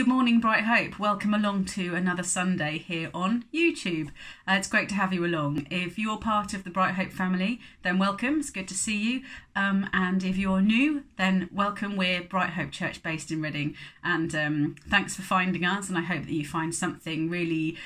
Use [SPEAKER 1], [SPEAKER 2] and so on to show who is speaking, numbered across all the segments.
[SPEAKER 1] Good morning, Bright Hope. Welcome along to another Sunday here on YouTube. Uh, it's great to have you along. If you're part of the Bright Hope family, then welcome. It's good to see you. Um, and if you're new, then welcome. We're Bright Hope Church based in Reading. And um, thanks for finding us. And I hope that you find something really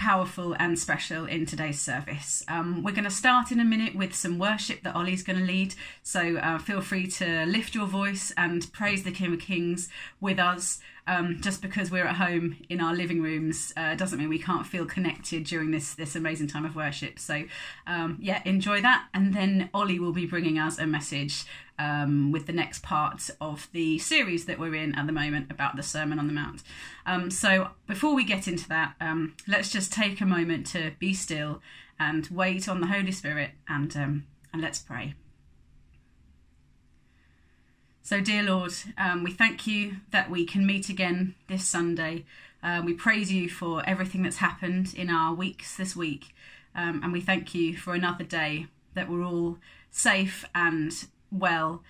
[SPEAKER 1] powerful and special in today's service. Um, we're going to start in a minute with some worship that Ollie's going to lead. So uh, feel free to lift your voice and praise the King of Kings with us. Um, just because we're at home in our living rooms uh, doesn't mean we can't feel connected during this this amazing time of worship. So um, yeah, enjoy that, and then Ollie will be bringing us a message um, with the next part of the series that we're in at the moment about the Sermon on the Mount. Um, so before we get into that, um, let's just take a moment to be still and wait on the Holy Spirit, and um, and let's pray. So, dear Lord, um, we thank you that we can meet again this Sunday. Uh, we praise you for everything that's happened in our weeks this week. Um, and we thank you for another day that we're all safe and well.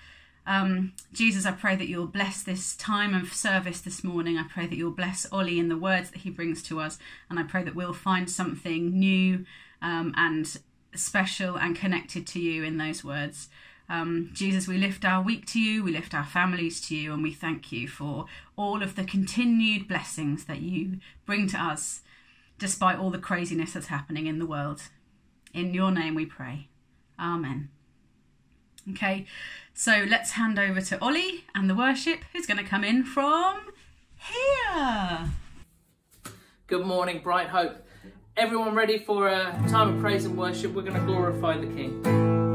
[SPEAKER 1] Um, Jesus, I pray that you'll bless this time of service this morning. I pray that you'll bless Ollie in the words that he brings to us. And I pray that we'll find something new um, and special and connected to you in those words. Um, Jesus, we lift our week to you, we lift our families to you, and we thank you for all of the continued blessings that you bring to us despite all the craziness that's happening in the world. In your name we pray. Amen. Okay, so let's hand over to Ollie and the worship who's going to come in from here.
[SPEAKER 2] Good morning, Bright Hope. Everyone ready for a time of praise and worship? We're going to glorify the King.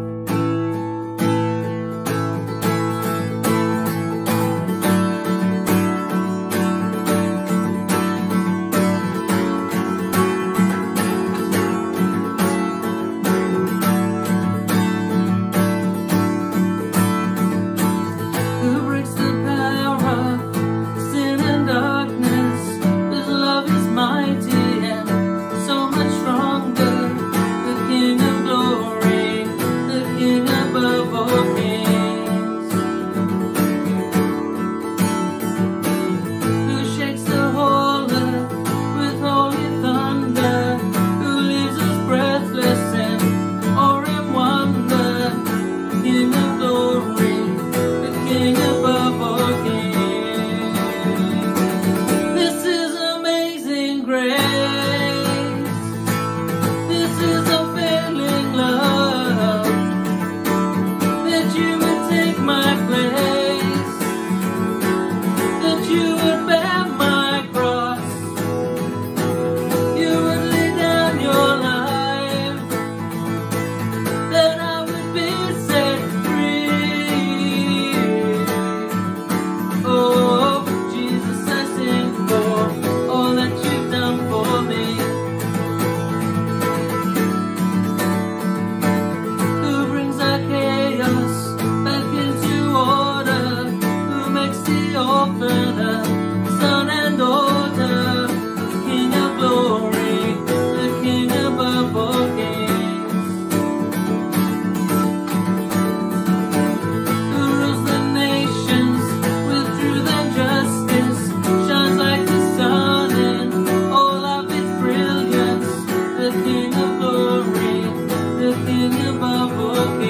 [SPEAKER 3] This is unfair.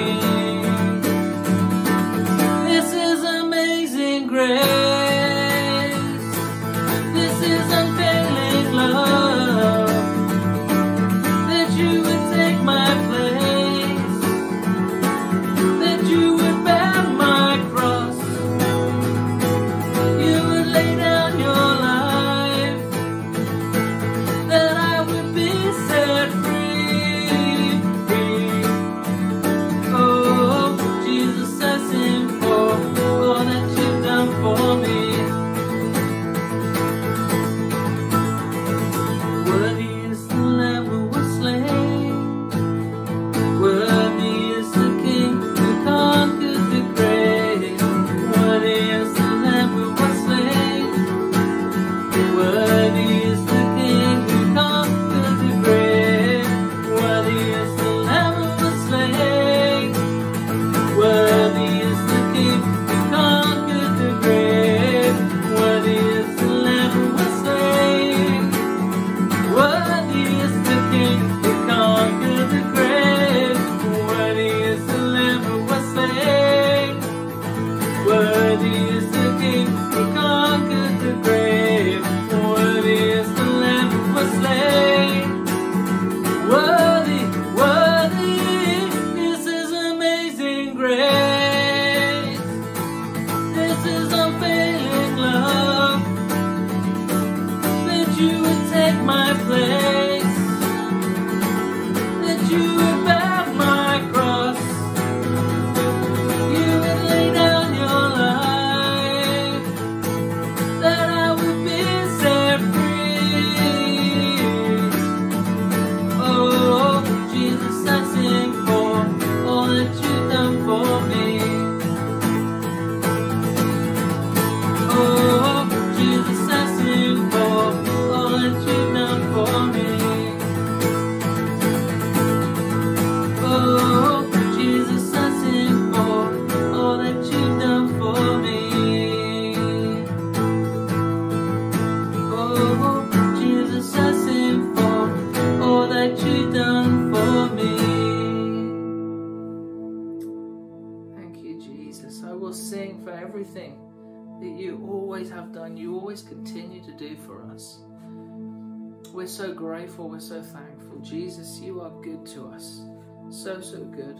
[SPEAKER 2] Grateful, we're so thankful. Jesus, you are good to us. So, so good.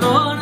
[SPEAKER 2] Lord.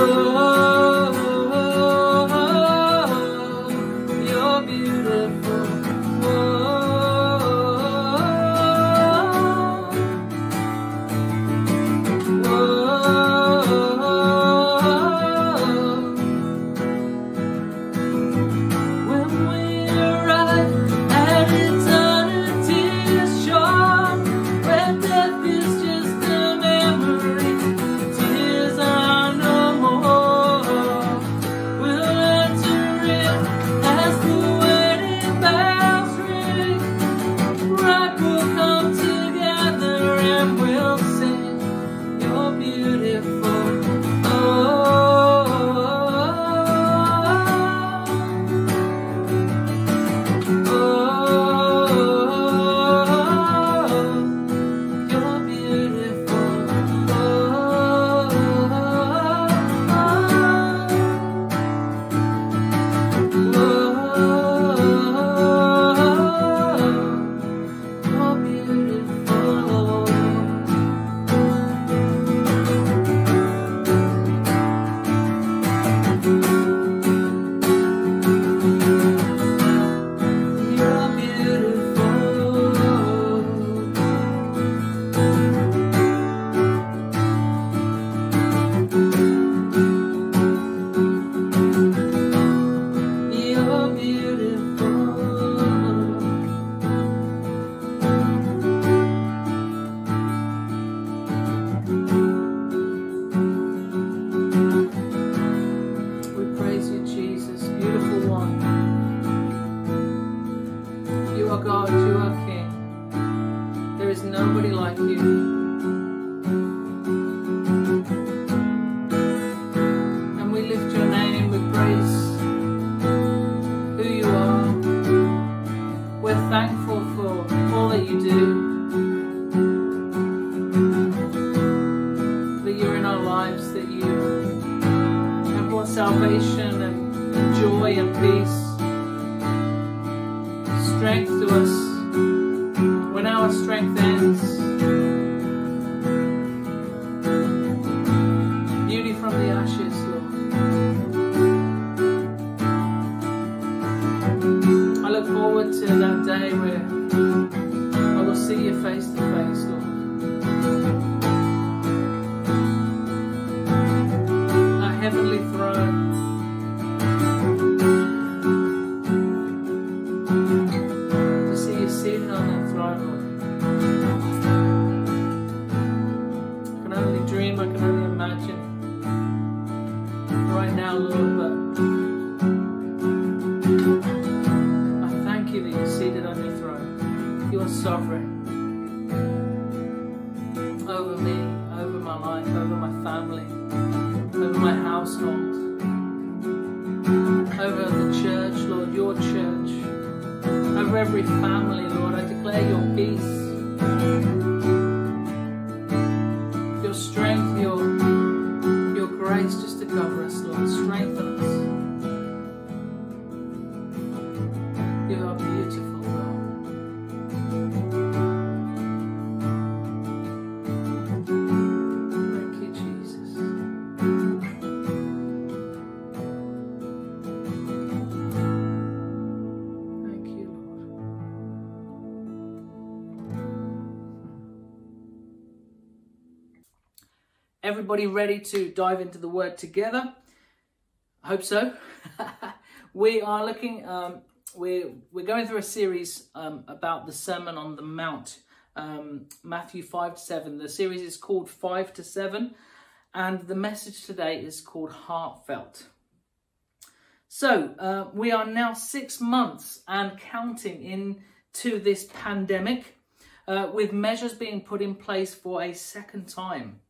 [SPEAKER 2] Ooh. Everybody ready to dive into the word together? I hope so. we are looking, um, we're, we're going through a series um, about the Sermon on the Mount, um, Matthew 5 to 7. The series is called 5 to 7, and the message today is called Heartfelt. So, uh, we are now six months and counting into this pandemic, uh, with measures being put in place for a second time.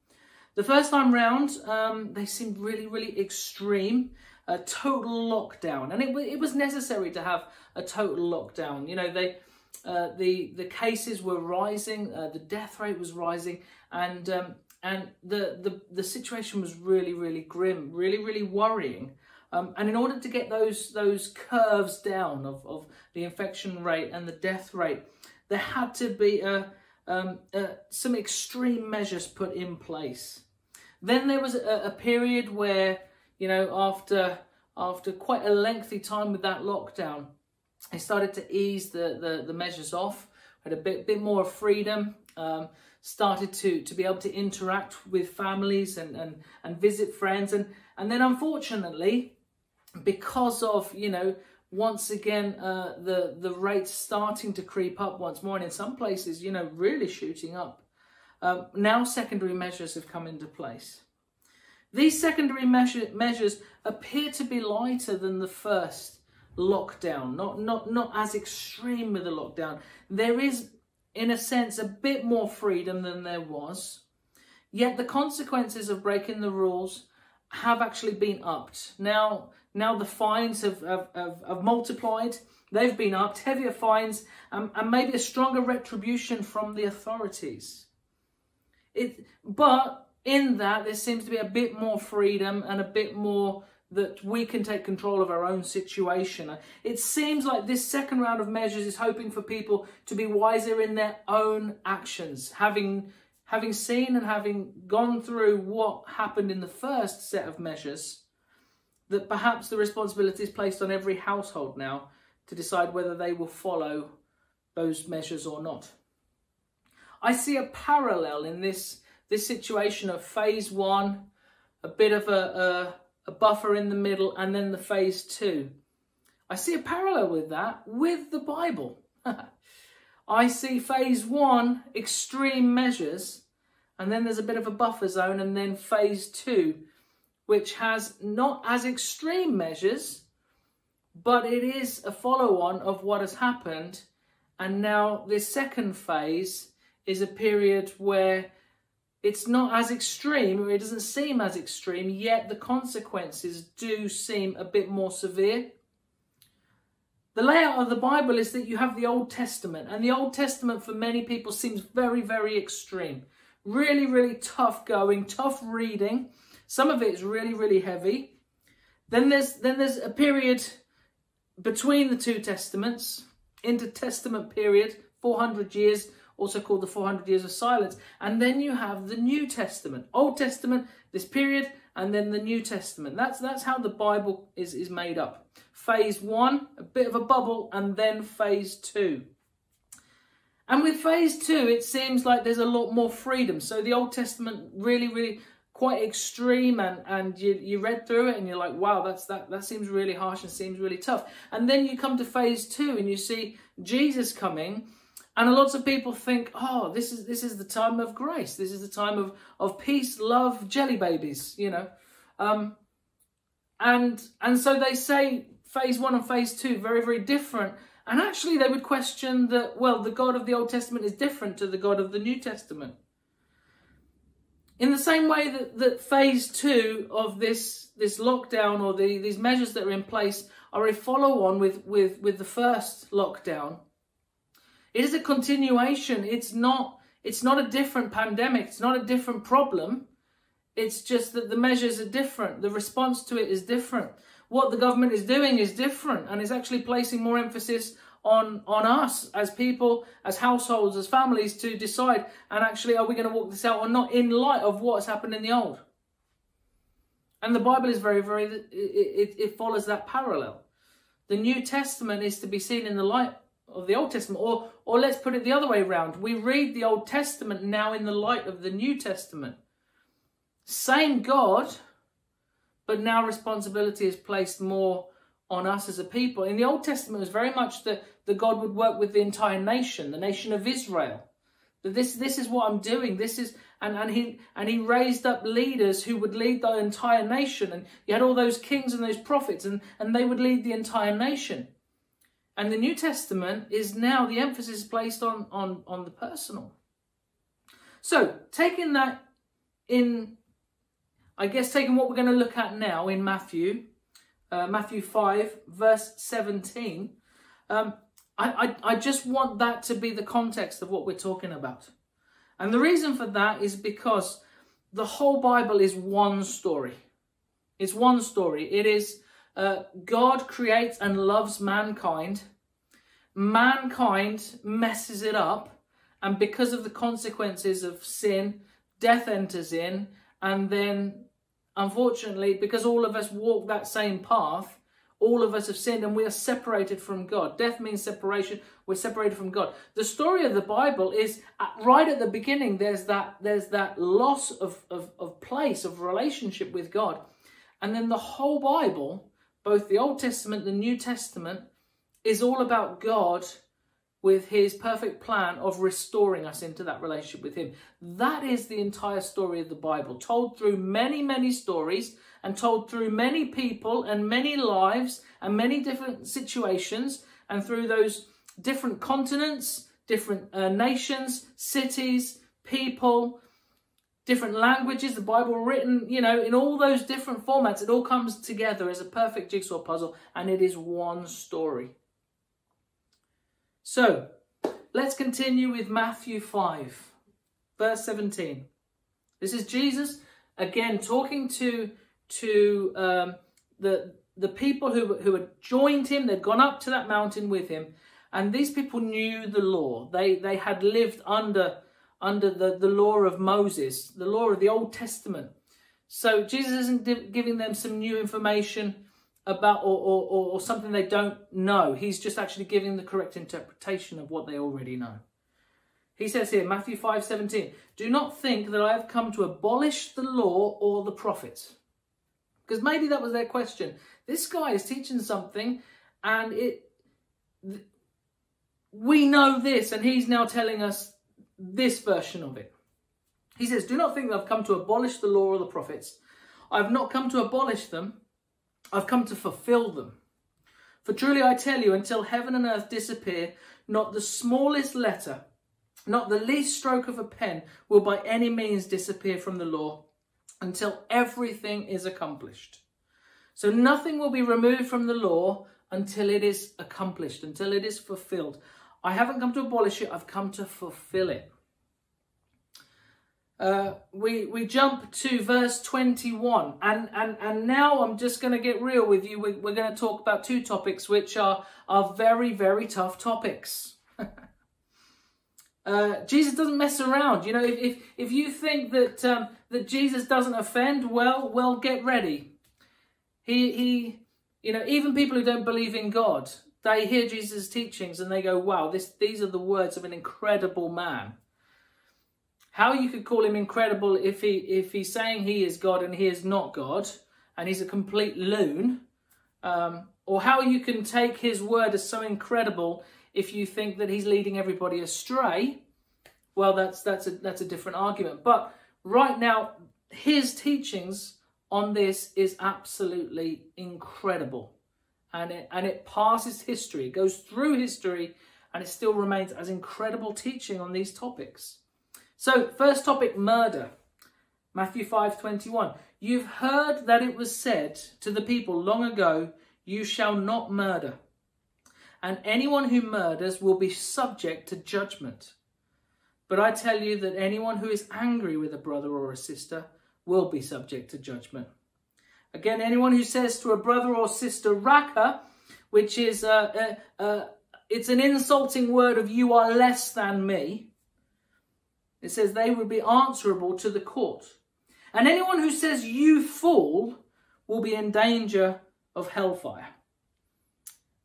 [SPEAKER 2] The first time round, um, they seemed really, really extreme, a total lockdown, and it, it was necessary to have a total lockdown. You know, they, uh, the the cases were rising, uh, the death rate was rising, and um, and the, the the situation was really, really grim, really, really worrying. Um, and in order to get those those curves down of, of the infection rate and the death rate, there had to be a, um, uh, some extreme measures put in place. Then there was a, a period where, you know, after after quite a lengthy time with that lockdown, they started to ease the, the, the measures off, had a bit bit more freedom, um, started to to be able to interact with families and and, and visit friends, and and then unfortunately, because of you know once again uh, the the rates starting to creep up once more, and in some places you know really shooting up. Um, now secondary measures have come into place. These secondary measure, measures appear to be lighter than the first lockdown, not, not, not as extreme with the lockdown. There is, in a sense, a bit more freedom than there was. Yet the consequences of breaking the rules have actually been upped. Now, now the fines have, have, have, have multiplied. They've been upped, heavier fines, um, and maybe a stronger retribution from the authorities. It, but in that, there seems to be a bit more freedom and a bit more that we can take control of our own situation. It seems like this second round of measures is hoping for people to be wiser in their own actions, having having seen and having gone through what happened in the first set of measures, that perhaps the responsibility is placed on every household now to decide whether they will follow those measures or not. I see a parallel in this this situation of phase one, a bit of a, a, a buffer in the middle, and then the phase two. I see a parallel with that with the Bible. I see phase one, extreme measures, and then there's a bit of a buffer zone, and then phase two, which has not as extreme measures, but it is a follow on of what has happened. And now this second phase is a period where it's not as extreme, or it doesn't seem as extreme, yet the consequences do seem a bit more severe. The layout of the Bible is that you have the Old Testament, and the Old Testament for many people seems very, very extreme. Really, really tough going, tough reading. Some of it is really, really heavy. Then there's then there's a period between the two testaments, intertestament period, 400 years, also called the 400 years of silence. And then you have the New Testament, Old Testament, this period, and then the New Testament. That's that's how the Bible is, is made up. Phase one, a bit of a bubble, and then phase two. And with phase two, it seems like there's a lot more freedom. So the Old Testament really, really quite extreme and and you you read through it and you're like wow that's that that seems really harsh and seems really tough and then you come to phase 2 and you see Jesus coming and a lots of people think oh this is this is the time of grace. This is the time of of peace love jelly babies you know. Um and and so they say phase 1 and phase 2 very very different. And actually they would question that well the god of the old testament is different to the god of the new testament. In the same way that, that phase two of this this lockdown or the, these measures that are in place are a follow on with, with, with the first lockdown, it is a continuation. It's not it's not a different pandemic. It's not a different problem. It's just that the measures are different. The response to it is different. What the government is doing is different and is actually placing more emphasis on on us as people, as households, as families to decide and actually are we going to walk this out or not in light of what's happened in the old. And the Bible is very, very it, it, it follows that parallel. The New Testament is to be seen in the light of the Old Testament, or or let's put it the other way around. We read the Old Testament now in the light of the New Testament. Same God, but now responsibility is placed more on us as a people. In the Old Testament, it was very much that, the God would work with the entire nation, the nation of Israel. That this this is what I'm doing. This is and, and he and he raised up leaders who would lead the entire nation. And you had all those kings and those prophets, and, and they would lead the entire nation. And the New Testament is now the emphasis placed on, on, on the personal. So taking that in I guess taking what we're going to look at now in Matthew, uh, Matthew 5, verse 17, um, I, I, I just want that to be the context of what we're talking about. And the reason for that is because the whole Bible is one story. It's one story. It is uh, God creates and loves mankind. Mankind messes it up. And because of the consequences of sin, death enters in. And then Unfortunately, because all of us walk that same path, all of us have sinned and we are separated from God. Death means separation. We're separated from God. The story of the Bible is right at the beginning. There's that there's that loss of, of, of place of relationship with God, and then the whole Bible, both the Old Testament, the New Testament, is all about God with his perfect plan of restoring us into that relationship with him. That is the entire story of the Bible, told through many, many stories and told through many people and many lives and many different situations and through those different continents, different uh, nations, cities, people, different languages, the Bible written, you know, in all those different formats. It all comes together as a perfect jigsaw puzzle and it is one story. So let's continue with Matthew 5, verse 17. This is Jesus again talking to to um, the the people who who had joined him. They'd gone up to that mountain with him, and these people knew the law. They they had lived under under the, the law of Moses, the law of the Old Testament. So Jesus isn't giving them some new information about or, or, or something they don't know. He's just actually giving the correct interpretation of what they already know. He says here, Matthew 5 17, do not think that I have come to abolish the law or the prophets. Because maybe that was their question. This guy is teaching something and it we know this, and he's now telling us this version of it. He says, Do not think that I've come to abolish the law or the prophets. I've not come to abolish them, I've come to fulfill them. For truly I tell you, until heaven and earth disappear, not the smallest letter not the least stroke of a pen will by any means disappear from the law until everything is accomplished. So nothing will be removed from the law until it is accomplished, until it is fulfilled. I haven't come to abolish it, I've come to fulfill it. Uh, we we jump to verse 21 and and and now i'm just going to get real with you. We, we're going to talk about two topics which are are very very tough topics. Uh, jesus doesn't mess around you know if if, if you think that um, that jesus doesn't offend well well get ready. He he you know even people who don't believe in god they hear jesus teachings and they go wow this these are the words of an incredible man how you could call him incredible if he if he's saying he is God and he is not God and he's a complete loon, um, or how you can take his word as so incredible if you think that he's leading everybody astray. Well, that's that's a that's a different argument. But right now, his teachings on this is absolutely incredible, and it and it passes history, it goes through history, and it still remains as incredible teaching on these topics. So, first topic murder. Matthew 5:21. You've heard that it was said to the people long ago, you shall not murder. And anyone who murders will be subject to judgment. But I tell you that anyone who is angry with a brother or a sister will be subject to judgment. Again, anyone who says to a brother or sister, Raca, which is uh, uh, uh, it's an insulting word of you are less than me, it says they will be answerable to the court. And anyone who says you fool will be in danger of hellfire.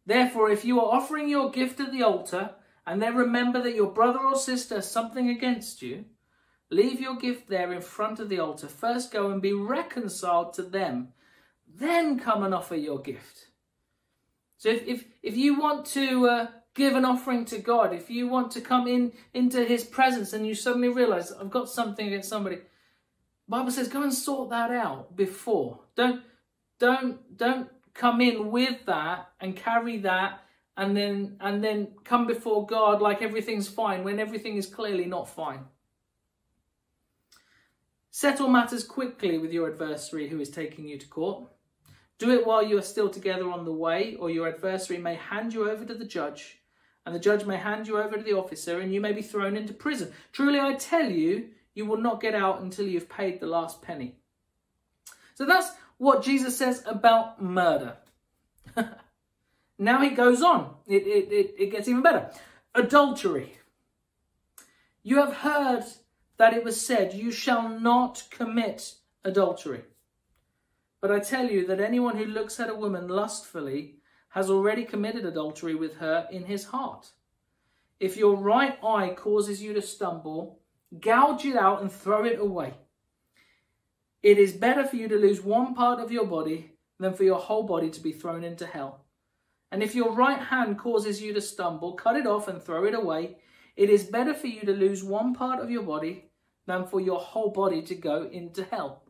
[SPEAKER 2] Therefore, if you are offering your gift at the altar and then remember that your brother or sister has something against you, leave your gift there in front of the altar. First go and be reconciled to them. Then come and offer your gift. So if, if, if you want to uh, give an offering to God, if you want to come in into his presence and you suddenly realize I've got something against somebody, Bible says go and sort that out before. Don't don't don't come in with that and carry that and then and then come before God like everything's fine when everything is clearly not fine. Settle matters quickly with your adversary who is taking you to court. Do it while you are still together on the way, or your adversary may hand you over to the judge, and the judge may hand you over to the officer and you may be thrown into prison. Truly, I tell you, you will not get out until you've paid the last penny. So that's what Jesus says about murder. now he goes on. It, it, it, it gets even better. Adultery. You have heard that it was said, You shall not commit adultery. But I tell you that anyone who looks at a woman lustfully has already committed adultery with her in his heart. If your right eye causes you to stumble, gouge it out and throw it away. It is better for you to lose one part of your body than for your whole body to be thrown into hell. And if your right hand causes you to stumble, cut it off and throw it away. It is better for you to lose one part of your body than for your whole body to go into hell.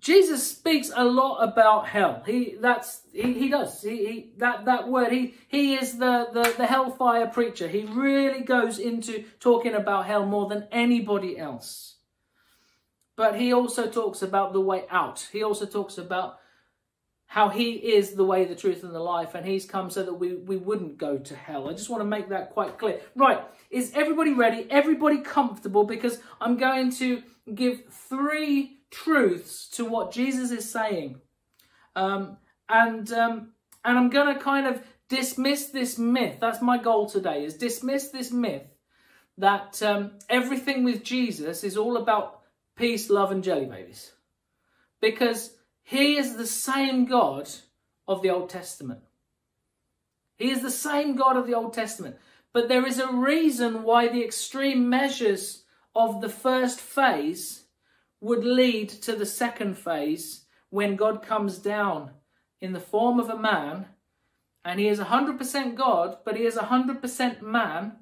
[SPEAKER 2] Jesus speaks a lot about hell. He that's he, he does. He, he that that word he he is the, the the hellfire preacher. He really goes into talking about hell more than anybody else. But he also talks about the way out. He also talks about how he is the way, the truth, and the life, and he's come so that we, we wouldn't go to hell. I just want to make that quite clear. Right, is everybody ready? Everybody comfortable? Because I'm going to give three truths to what Jesus is saying. Um, and um, and I'm going to kind of dismiss this myth. That's my goal today, is dismiss this myth that um, everything with Jesus is all about peace, love and jelly babies. Because he is the same God of the Old Testament. He is the same God of the Old Testament. But there is a reason why the extreme measures of the first phase would lead to the second phase when God comes down in the form of a man and he is 100% God, but he is 100% man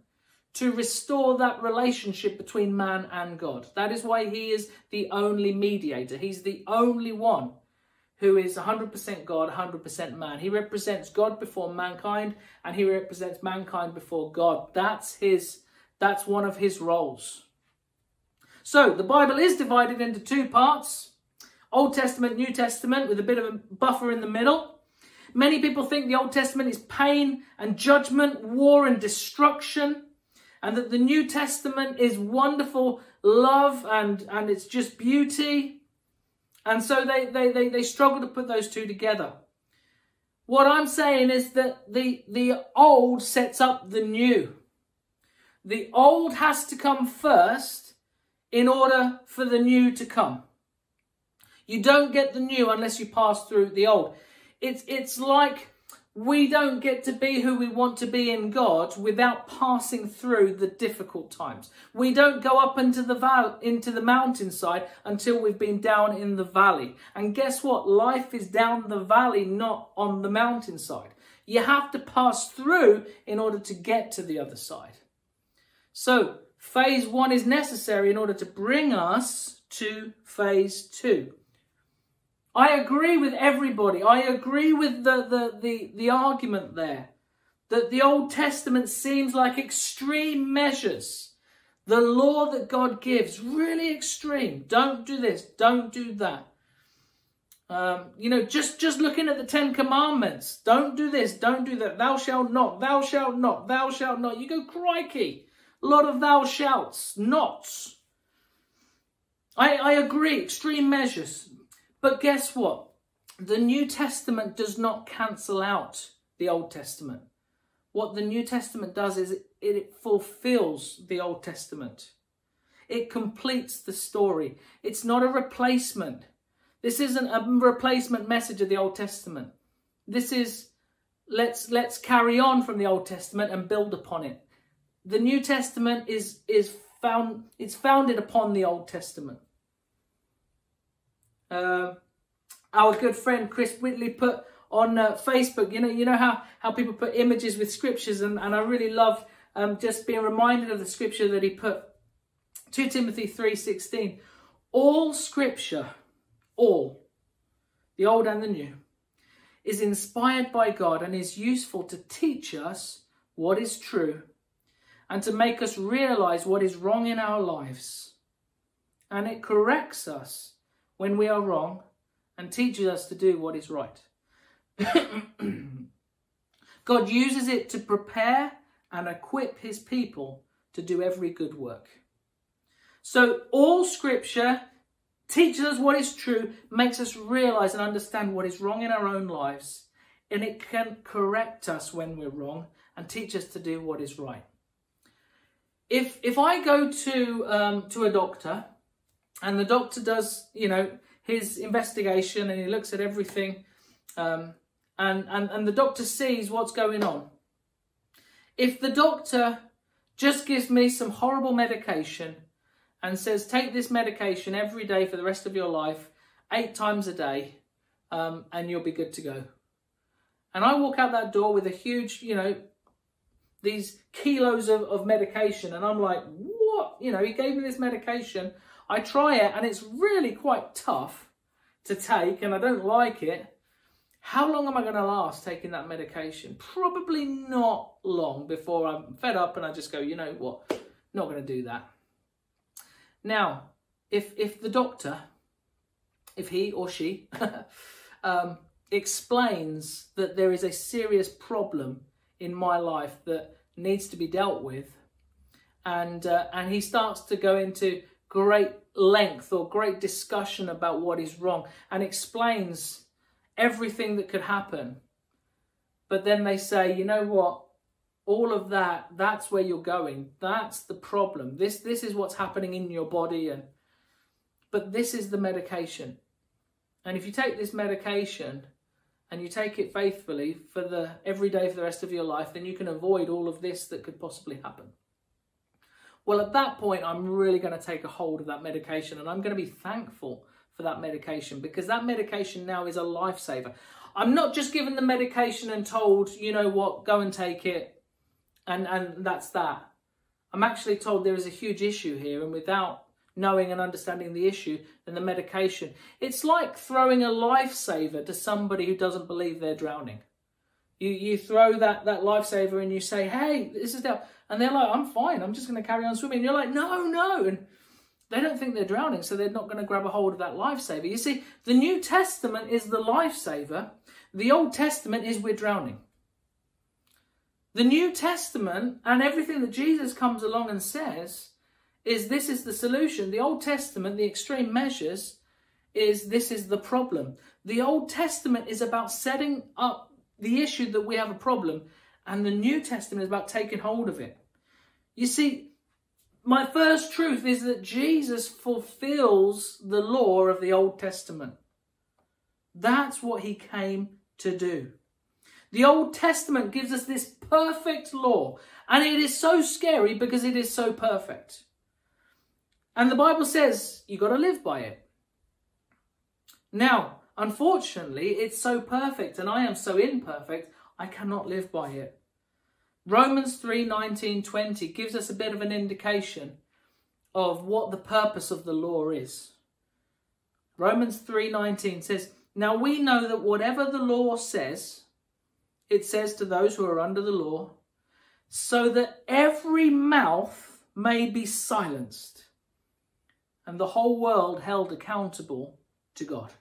[SPEAKER 2] to restore that relationship between man and God. That is why he is the only mediator. He's the only one who is 100% God, 100% man. He represents God before mankind and he represents mankind before God. That's his that's one of his roles. So, the Bible is divided into two parts. Old Testament, New Testament with a bit of a buffer in the middle. Many people think the Old Testament is pain and judgment, war and destruction, and that the New Testament is wonderful love and, and it's just beauty. And so they, they, they, they struggle to put those two together. What I'm saying is that the, the old sets up the new. The old has to come first in order for the new to come. You don't get the new unless you pass through the old. It's, it's like we don't get to be who we want to be in God without passing through the difficult times. We don't go up into the val- into the mountainside until we've been down in the valley. And guess what? Life is down the valley, not on the mountainside. You have to pass through in order to get to the other side. So, phase 1 is necessary in order to bring us to phase 2. I agree with everybody. I agree with the, the, the, the argument there that the Old Testament seems like extreme measures. The law that God gives, really extreme. Don't do this, don't do that. Um, you know, just, just looking at the Ten Commandments. Don't do this, don't do that. Thou shalt not, thou shalt not, thou shalt not. You go, crikey. A lot of thou shalts, nots. I, I agree, extreme measures. But guess what? The New Testament does not cancel out the Old Testament. What the New Testament does is it, it fulfills the Old Testament. It completes the story. It's not a replacement. This isn't a replacement message of the Old Testament. This is let's let's carry on from the Old Testament and build upon it. The New Testament is is found it's founded upon the Old Testament. Uh, our good friend Chris Whitley put on uh, Facebook, you know, you know how, how people put images with scriptures, and, and I really love um, just being reminded of the scripture that he put. 2 Timothy 3.16. All scripture, all, the old and the new, is inspired by God and is useful to teach us what is true and to make us realize what is wrong in our lives. And it corrects us when we are wrong and teaches us to do what is right. God uses it to prepare and equip his people to do every good work. So all scripture teaches us what is true, makes us realize and understand what is wrong in our own lives, and it can correct us when we're wrong and teach us to do what is right. If if I go to um, to a doctor and the doctor does, you know, his investigation and he looks at everything um, and, and, and the doctor sees what's going on. If the doctor just gives me some horrible medication and says, take this medication every day for the rest of your life, eight times a day, um, and you'll be good to go. And I walk out that door with a huge, you know, these kilos of, of medication, and I'm like, what? You know, he gave me this medication I try it and it's really quite tough to take and I don't like it. How long am I going to last taking that medication? Probably not long before I'm fed up and I just go, you know what, not going to do that. Now, if, if the doctor, if he or she um, explains that there is a serious problem in my life that needs to be dealt with, and uh, and he starts to go into great length or great discussion about what is wrong and explains everything that could happen. But then they say, you know what? All of that, that's where you're going. That's the problem. This this is what's happening in your body and but this is the medication. And if you take this medication and you take it faithfully for the every day for the rest of your life, then you can avoid all of this that could possibly happen. Well, at that point, I'm really going to take a hold of that medication and I'm going to be thankful for that medication because that medication now is a lifesaver. I'm not just given the medication and told, you know what, go and take it and, and that's that. I'm actually told there is a huge issue here and without knowing and understanding the issue than the medication. It's like throwing a lifesaver to somebody who doesn't believe they're drowning. You you throw that that lifesaver and you say, "Hey, this is now," and they're like, "I'm fine. I'm just going to carry on swimming." And you're like, "No, no," and they don't think they're drowning, so they're not going to grab a hold of that lifesaver. You see, the New Testament is the lifesaver. The Old Testament is we're drowning. The New Testament and everything that Jesus comes along and says is this is the solution. The Old Testament, the extreme measures, is this is the problem. The Old Testament is about setting up the issue that we have a problem, and the New Testament is about taking hold of it. You see, my first truth is that Jesus fulfills the law of the Old Testament. That's what he came to do. The Old Testament gives us this perfect law, and it is so scary because it is so perfect. And the Bible says you got to live by it. Now, unfortunately, it's so perfect and I am so imperfect, I cannot live by it. Romans 3 19 20 gives us a bit of an indication of what the purpose of the law is. Romans 3:19 says, "Now we know that whatever the law says, it says to those who are under the law, so that every mouth may be silenced and the whole world held accountable to God.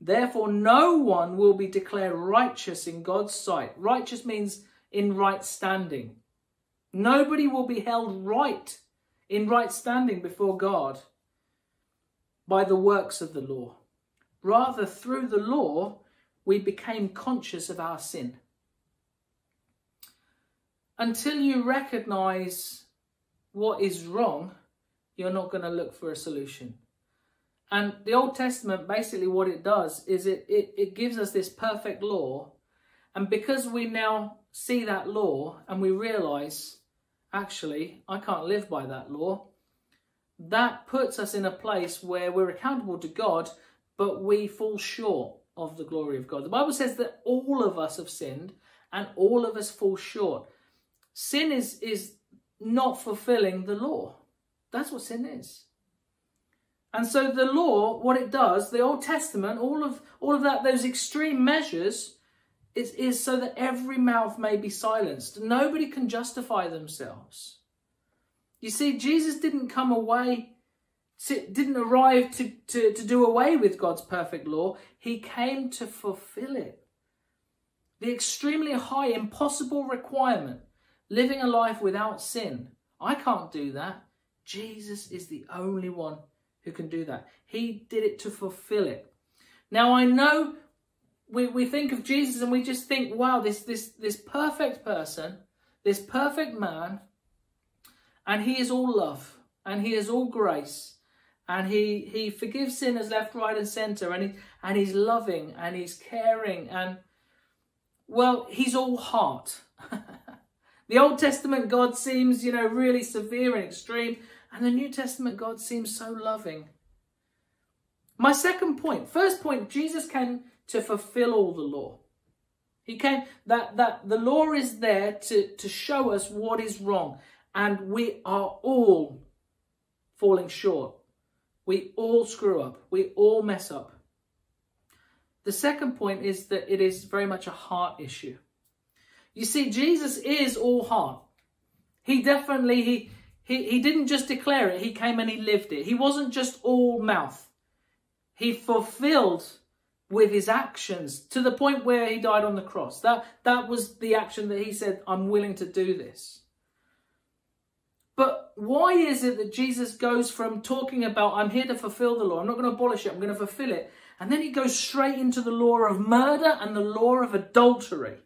[SPEAKER 2] Therefore, no one will be declared righteous in God's sight. Righteous means in right standing. Nobody will be held right in right standing before God by the works of the law. Rather, through the law, we became conscious of our sin. Until you recognize what is wrong, you're not going to look for a solution. And the Old Testament, basically, what it does is it, it, it gives us this perfect law. And because we now see that law and we realize, actually, I can't live by that law, that puts us in a place where we're accountable to God, but we fall short of the glory of God. The Bible says that all of us have sinned and all of us fall short. Sin is, is not fulfilling the law. That's what sin is. And so the law, what it does, the Old Testament, all of all of that, those extreme measures, is, is so that every mouth may be silenced. Nobody can justify themselves. You see, Jesus didn't come away, to, didn't arrive to, to, to do away with God's perfect law. He came to fulfill it. The extremely high, impossible requirement, living a life without sin. I can't do that. Jesus is the only one who can do that. He did it to fulfill it. Now I know we, we think of Jesus and we just think, wow, this this this perfect person, this perfect man, and he is all love and he is all grace and he he forgives sinners left, right, and centre, and he and he's loving and he's caring and well, he's all heart. the Old Testament God seems, you know, really severe and extreme, and the New Testament God seems so loving. My second point, first point, Jesus came to fulfill all the law. He came that that the law is there to, to show us what is wrong. And we are all falling short. We all screw up. We all mess up. The second point is that it is very much a heart issue. You see, Jesus is all heart. He definitely he he, he didn't just declare it, he came and he lived it. He wasn't just all mouth. He fulfilled with his actions to the point where he died on the cross. That, that was the action that he said, I'm willing to do this. But why is it that Jesus goes from talking about, I'm here to fulfill the law, I'm not going to abolish it, I'm going to fulfill it, and then he goes straight into the law of murder and the law of adultery?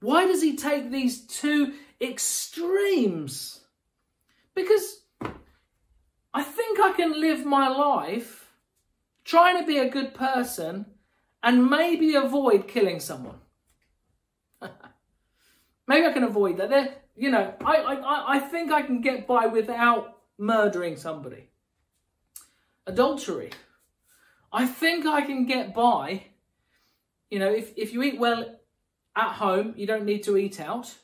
[SPEAKER 2] Why does he take these two extremes? Because I think I can live my life trying to be a good person and maybe avoid killing someone. maybe I can avoid that. You know, I, I, I think I can get by without murdering somebody. Adultery. I think I can get by. You know, if, if you eat well at home, you don't need to eat out.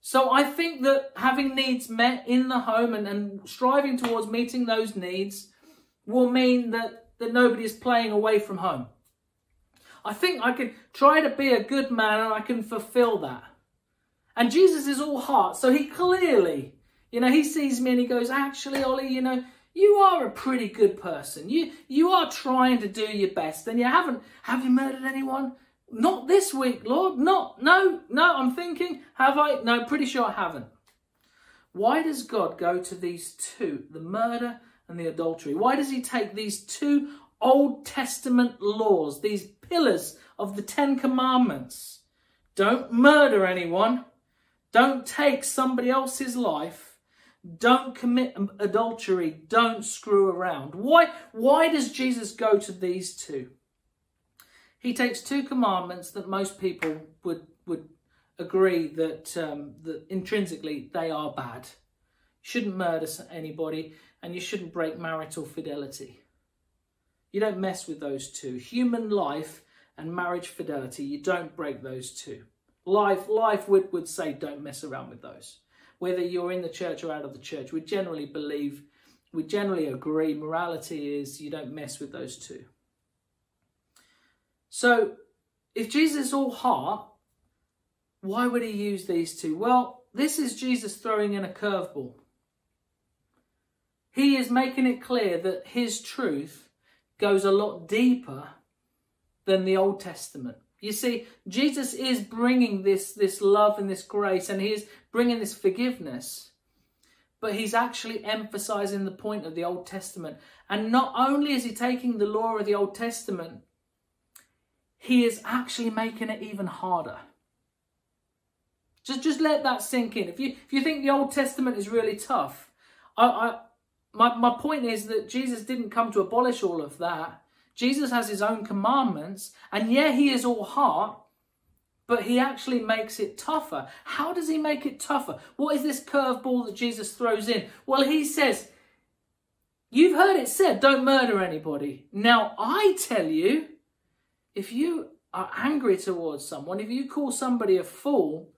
[SPEAKER 2] So I think that having needs met in the home and, and striving towards meeting those needs will mean that, that nobody is playing away from home. I think I can try to be a good man and I can fulfill that. And Jesus is all heart, so he clearly, you know, he sees me and he goes, actually, Ollie, you know, you are a pretty good person. You you are trying to do your best, and you haven't have you murdered anyone? Not this week, Lord. Not no no. I'm thinking, have I? No, pretty sure I haven't. Why does God go to these two, the murder and the adultery? Why does He take these two Old Testament laws, these pillars of the Ten Commandments? Don't murder anyone. Don't take somebody else's life don't commit adultery. Don't screw around. Why, why does Jesus go to these two? He takes two commandments that most people would, would agree that, um, that intrinsically they are bad. You shouldn't murder anybody and you shouldn't break marital fidelity. You don't mess with those two. Human life and marriage fidelity, you don't break those two. Life, life would, would say don't mess around with those whether you're in the church or out of the church, we generally believe, we generally agree morality is you don't mess with those two. So if Jesus is all heart, why would he use these two? Well, this is Jesus throwing in a curveball. He is making it clear that his truth goes a lot deeper than the Old Testament. You see, Jesus is bringing this, this love and this grace, and he is bringing this forgiveness. But he's actually emphasizing the point of the Old Testament. And not only is he taking the law of the Old Testament, he is actually making it even harder. Just, just let that sink in. If you, if you think the Old Testament is really tough, I, I, my, my point is that Jesus didn't come to abolish all of that. Jesus has his own commandments, and yeah, he is all heart, but he actually makes it tougher. How does he make it tougher? What is this curveball that Jesus throws in? Well, he says, You've heard it said, don't murder anybody. Now, I tell you, if you are angry towards someone, if you call somebody a fool,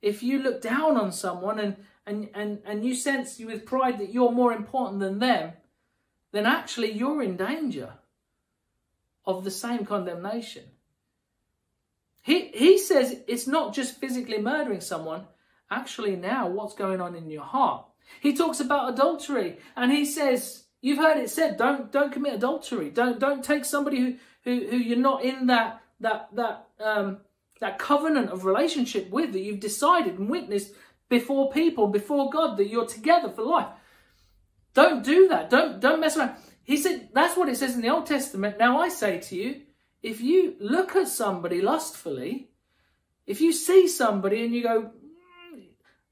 [SPEAKER 2] if you look down on someone and, and, and, and you sense you with pride that you're more important than them, then actually you're in danger of the same condemnation. He, he says it's not just physically murdering someone, actually, now what's going on in your heart. He talks about adultery and he says, You've heard it said, don't don't commit adultery. Don't don't take somebody who, who, who you're not in that that that um that covenant of relationship with that you've decided and witnessed before people, before God, that you're together for life. Don't do that. Don't don't mess around. He said, that's what it says in the Old Testament. Now I say to you, if you look at somebody lustfully, if you see somebody and you go, mm,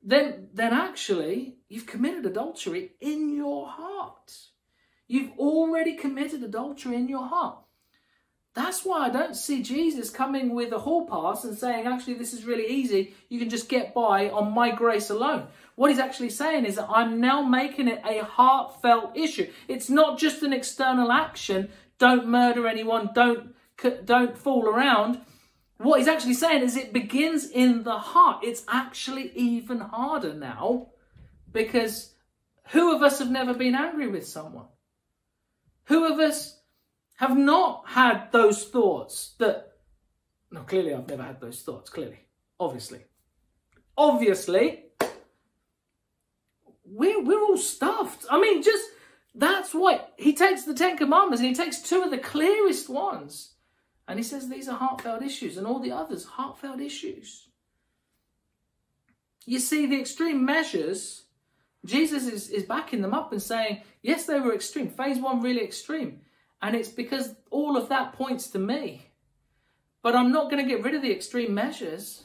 [SPEAKER 2] then, then actually you've committed adultery in your heart. You've already committed adultery in your heart. That's why I don't see Jesus coming with a hall pass and saying, actually, this is really easy. You can just get by on my grace alone. What he's actually saying is that I'm now making it a heartfelt issue. It's not just an external action. Don't murder anyone. Don't, don't fool around. What he's actually saying is it begins in the heart. It's actually even harder now because who of us have never been angry with someone? Who of us have not had those thoughts that, no, clearly I've never had those thoughts, clearly, obviously. Obviously, we're, we're all stuffed. I mean, just, that's why he takes the Ten Commandments and he takes two of the clearest ones and he says these are heartfelt issues and all the others, heartfelt issues. You see, the extreme measures, Jesus is, is backing them up and saying, yes, they were extreme. Phase one, really extreme. And it's because all of that points to me. But I'm not going to get rid of the extreme measures.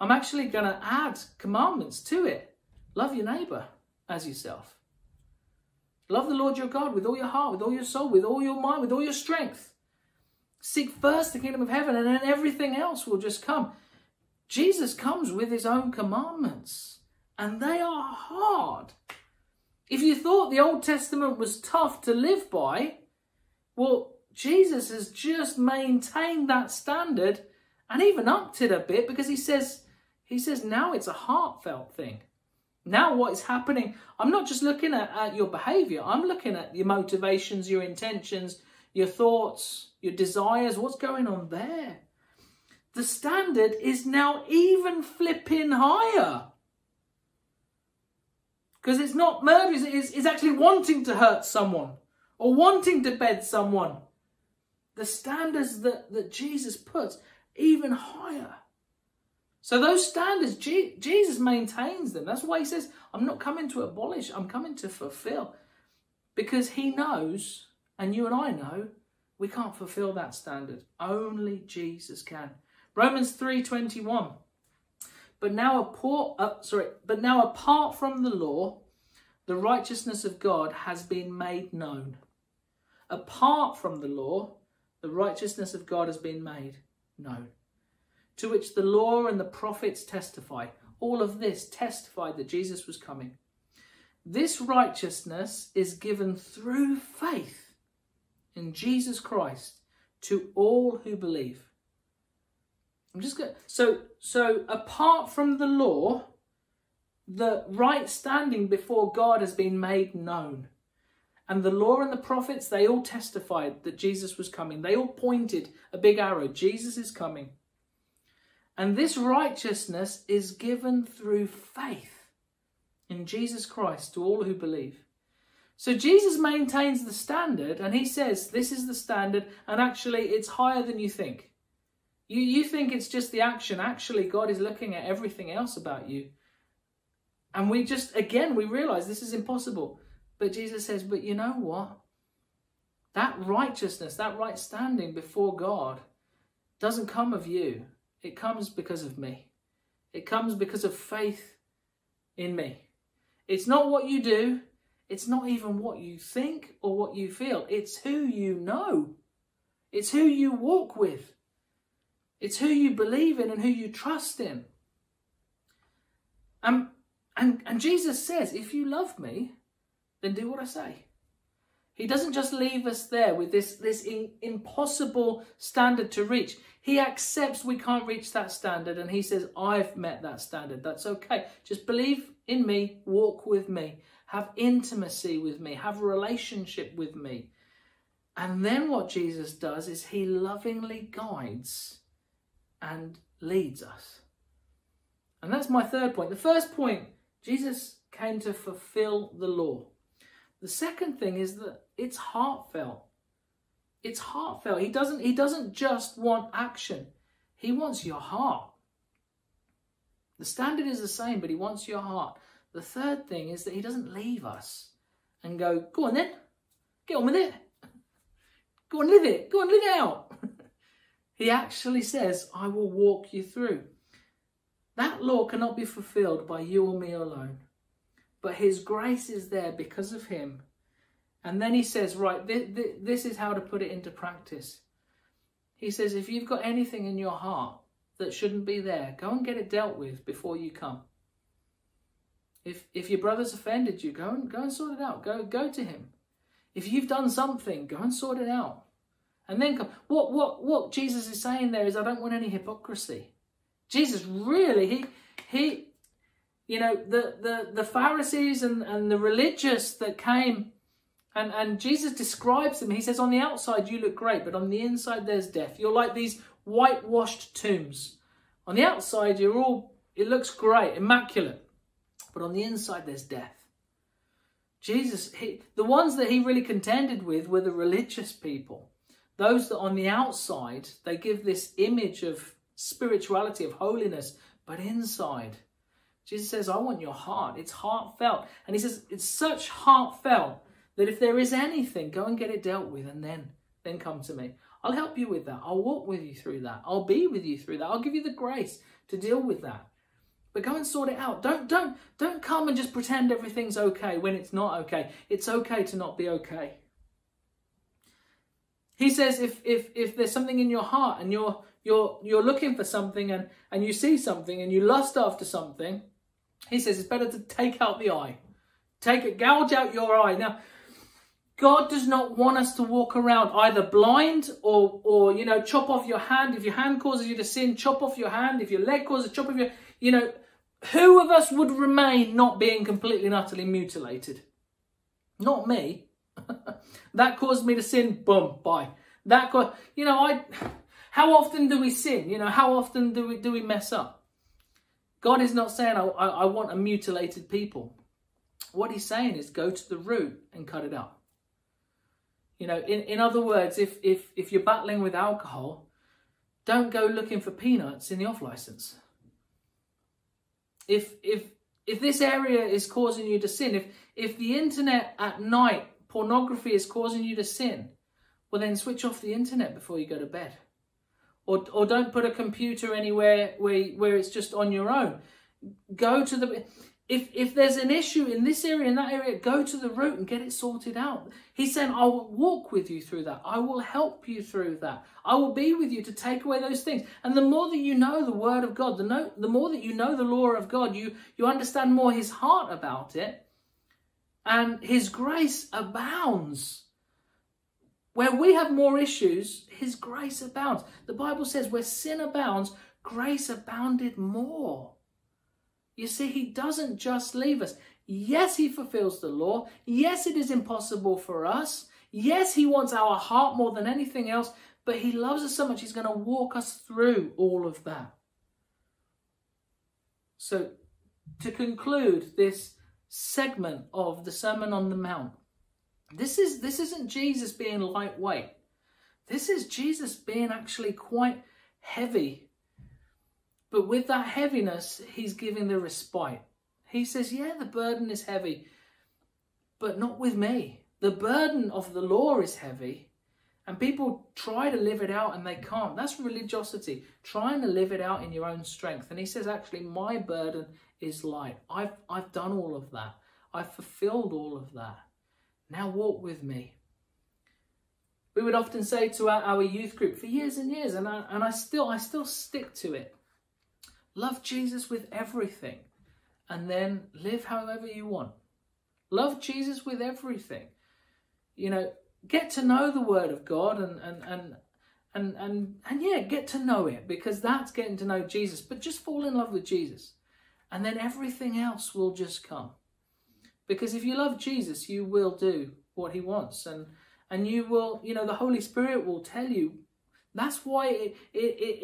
[SPEAKER 2] I'm actually going to add commandments to it. Love your neighbor as yourself. Love the Lord your God with all your heart, with all your soul, with all your mind, with all your strength. Seek first the kingdom of heaven, and then everything else will just come. Jesus comes with his own commandments, and they are hard. If you thought the Old Testament was tough to live by, well, Jesus has just maintained that standard and even upped it a bit because he says He says now it's a heartfelt thing. Now, what is happening, I'm not just looking at, at your behavior, I'm looking at your motivations, your intentions, your thoughts, your desires, what's going on there. The standard is now even flipping higher. Because it's not murder, it's, it's actually wanting to hurt someone or wanting to bed someone. The standards that, that Jesus puts even higher. So those standards, Jesus maintains them. That's why he says, I'm not coming to abolish, I'm coming to fulfill. Because he knows, and you and I know, we can't fulfill that standard. Only Jesus can. Romans 3.21. But now, apart, uh, sorry, but now apart from the law, the righteousness of God has been made known. Apart from the law, the righteousness of God has been made known to which the law and the prophets testify. All of this testified that Jesus was coming. This righteousness is given through faith in Jesus Christ to all who believe. I'm just going to, so so apart from the law, the right standing before God has been made known. And the law and the prophets, they all testified that Jesus was coming. They all pointed a big arrow. Jesus is coming. And this righteousness is given through faith in Jesus Christ to all who believe. So Jesus maintains the standard and he says this is the standard and actually it's higher than you think. You, you think it's just the action. Actually, God is looking at everything else about you. And we just, again, we realize this is impossible. But Jesus says, but you know what? That righteousness, that right standing before God doesn't come of you. It comes because of me. It comes because of faith in me. It's not what you do. It's not even what you think or what you feel. It's who you know. It's who you walk with. It's who you believe in and who you trust in. And, and, and Jesus says, if you love me, then do what I say. He doesn't just leave us there with this, this in, impossible standard to reach. He accepts we can't reach that standard and he says, I've met that standard. That's okay. Just believe in me, walk with me, have intimacy with me, have a relationship with me. And then what Jesus does is he lovingly guides and leads us. And that's my third point. The first point, Jesus came to fulfill the law. The second thing is that it's heartfelt. It's heartfelt. He doesn't, he doesn't just want action. He wants your heart. The standard is the same, but he wants your heart. The third thing is that he doesn't leave us and go, go on then, get on with it. Go and live it. Go and live it out. he actually says, I will walk you through. That law cannot be fulfilled by you or me alone. But his grace is there because of him. And then he says, right, th- th- this is how to put it into practice. He says, if you've got anything in your heart that shouldn't be there, go and get it dealt with before you come. If, if your brother's offended you, go and, go and sort it out. Go, go to him. If you've done something, go and sort it out. And then come. What, what, what Jesus is saying there is, I don't want any hypocrisy. Jesus really, he, he, you know, the, the, the Pharisees and, and the religious that came, and, and Jesus describes them. He says, On the outside, you look great, but on the inside, there's death. You're like these whitewashed tombs. On the outside, you're all, it looks great, immaculate, but on the inside, there's death. Jesus, he, the ones that he really contended with were the religious people. Those that on the outside, they give this image of spirituality, of holiness, but inside, Jesus says, I want your heart. It's heartfelt. And he says, it's such heartfelt that if there is anything, go and get it dealt with and then, then come to me. I'll help you with that. I'll walk with you through that. I'll be with you through that. I'll give you the grace to deal with that. But go and sort it out. Don't don't don't come and just pretend everything's okay when it's not okay. It's okay to not be okay. He says if if if there's something in your heart and you're you're you're looking for something and and you see something and you lust after something, he says it's better to take out the eye. Take it, gouge out your eye. Now, God does not want us to walk around either blind or, or you know, chop off your hand. If your hand causes you to sin, chop off your hand. If your leg causes, chop off your, you know, who of us would remain not being completely and utterly mutilated? Not me. that caused me to sin. Boom, bye. That caused, you know, I. How often do we sin? You know, how often do we do we mess up? God is not saying I, I, I want a mutilated people. What He's saying is go to the root and cut it out. You know, in, in other words, if, if, if you're battling with alcohol, don't go looking for peanuts in the off license. If, if, if this area is causing you to sin, if, if the internet at night, pornography is causing you to sin, well then switch off the internet before you go to bed. Or, or don't put a computer anywhere where, where it's just on your own. Go to the if if there's an issue in this area in that area go to the root and get it sorted out. He's saying i will walk with you through that. I will help you through that. I will be with you to take away those things. And the more that you know the word of god the, no, the more that you know the law of god you you understand more his heart about it and his grace abounds where we have more issues his grace abounds the bible says where sin abounds grace abounded more you see, he doesn't just leave us. Yes, he fulfills the law. Yes, it is impossible for us. Yes, he wants our heart more than anything else, but he loves us so much, he's going to walk us through all of that. So, to conclude this segment of the Sermon on the Mount, this, is, this isn't Jesus being lightweight. This is Jesus being actually quite heavy but with that heaviness, he's giving the respite. He says, Yeah, the burden is heavy, but not with me. The burden of the law is heavy, and people try to live it out and they can't. That's religiosity, trying to live it out in your own strength. And he says, Actually, my burden is light. I've, I've done all of that, I've fulfilled all of that. Now walk with me. We would often say to our, our youth group for years and years, and I, and I still I still stick to it Love Jesus with everything and then live however you want. Love Jesus with everything. You know, get to know the word of God and and and and and, and yeah, get to know it because that's getting to know Jesus. But just fall in love with Jesus. And then everything else will just come. Because if you love Jesus, you will do what he wants and and you will, you know, the Holy Spirit will tell you that's why it, it,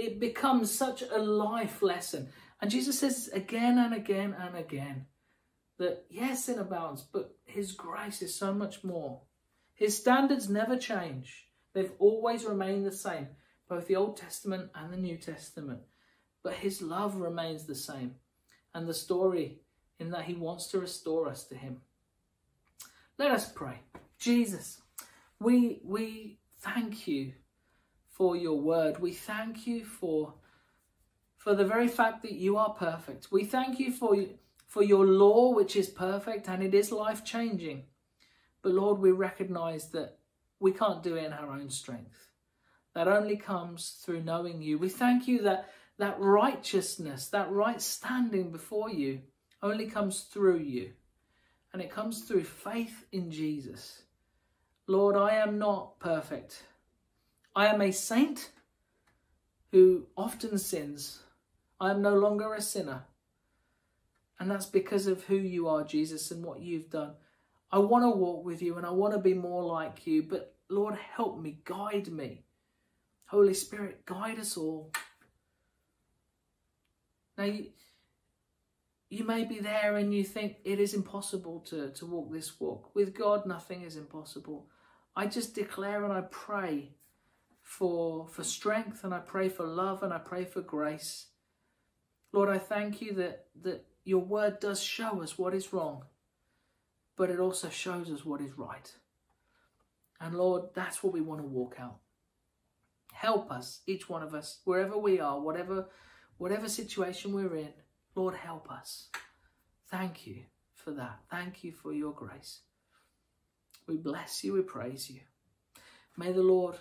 [SPEAKER 2] it becomes such a life lesson. And Jesus says again and again and again that yes, sin abounds, but his grace is so much more. His standards never change. They've always remained the same, both the Old Testament and the New Testament. But his love remains the same. And the story in that he wants to restore us to him. Let us pray. Jesus, we we thank you for your word. We thank you for, for the very fact that you are perfect. We thank you for, for your law, which is perfect and it is life changing. But Lord, we recognize that we can't do it in our own strength. That only comes through knowing you. We thank you that that righteousness, that right standing before you, only comes through you. And it comes through faith in Jesus. Lord, I am not perfect. I am a saint who often sins. I am no longer a sinner. And that's because of who you are, Jesus, and what you've done. I want to walk with you and I want to be more like you, but Lord, help me, guide me. Holy Spirit, guide us all. Now, you, may be there and you think it is impossible to, to walk this walk. With God, nothing is impossible. I just declare and I pray for, for strength and I pray for love and I pray for grace. Lord, I thank you that, that your word does show us what is wrong, but it also shows us what is right. And Lord, that's what we want to walk out. Help us, each one of us, wherever we are, whatever, whatever situation we're in. Lord, help us. Thank you for that. Thank you for your grace. We bless you, we praise you. May the Lord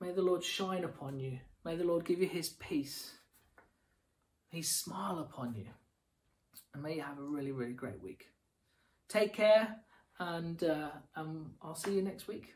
[SPEAKER 2] May the Lord shine upon you. May the Lord give you his peace. He smile upon you. And may you have a really, really great week. Take care and uh, um, I'll see you next week.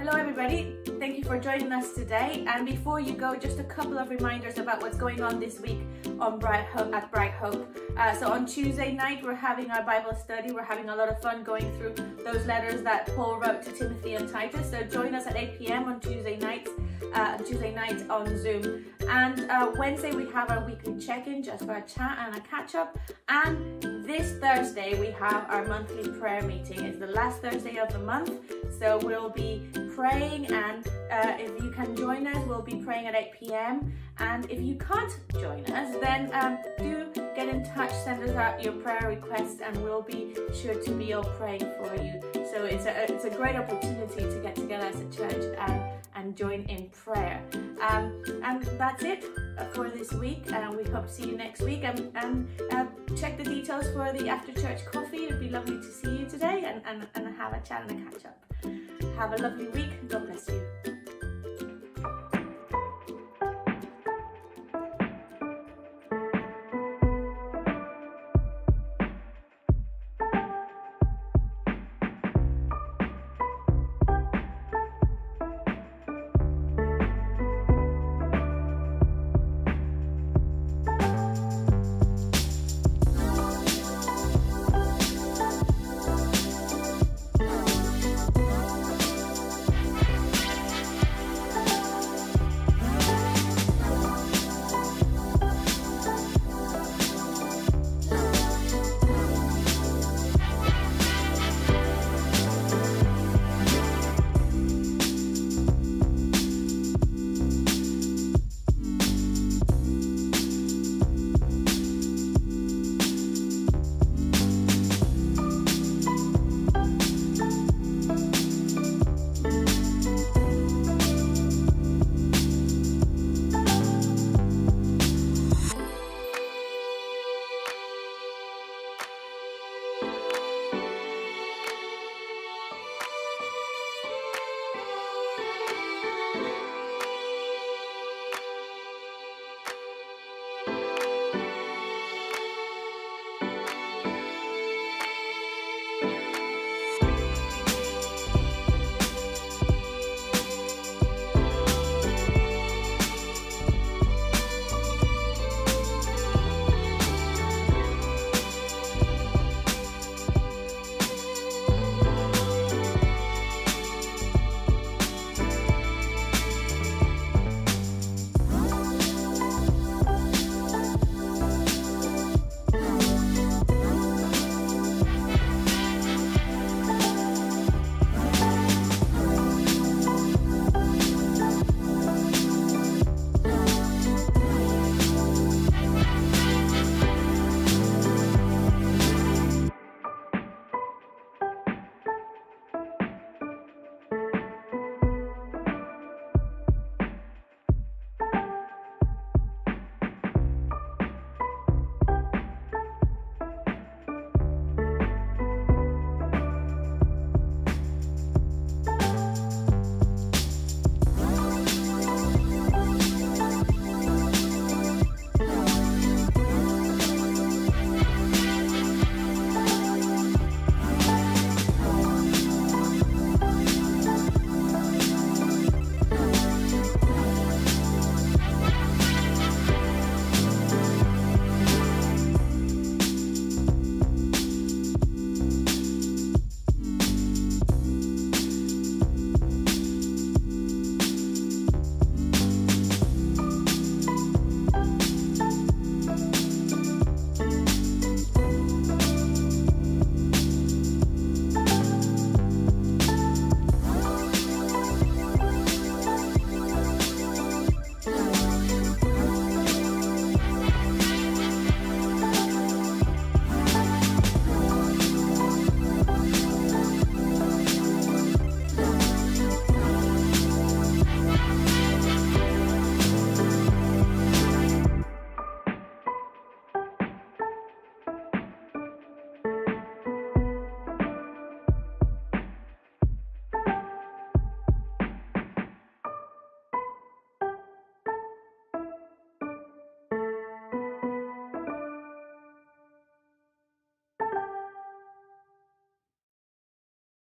[SPEAKER 3] Hello everybody, thank you for joining us today and before you go just a couple of reminders about what's going on this week on Bright Hope at Bright Hope. Uh, so on Tuesday night we're having our Bible study, we're having a lot of fun going through those letters that Paul wrote to Timothy and Titus. So join us at 8pm on Tuesday nights, uh, Tuesday night on Zoom. And uh, Wednesday we have our weekly check-in just for a chat and a catch-up and this Thursday we have our monthly prayer meeting. It's the last Thursday of the month so we'll be praying and uh, if you can join us, we'll be praying at 8 p.m. And if you can't join us, then um, do get in touch, send us out your prayer requests and we'll be sure to be all praying for you. So it's a, it's a great opportunity to get together as a church and, and join in prayer. Um, and that's it for this week. And we hope to see you next week. And, and uh, check the details for the after church coffee. It'd be lovely to see you today and, and, and have a chat and a catch up. Have a lovely week. God bless you.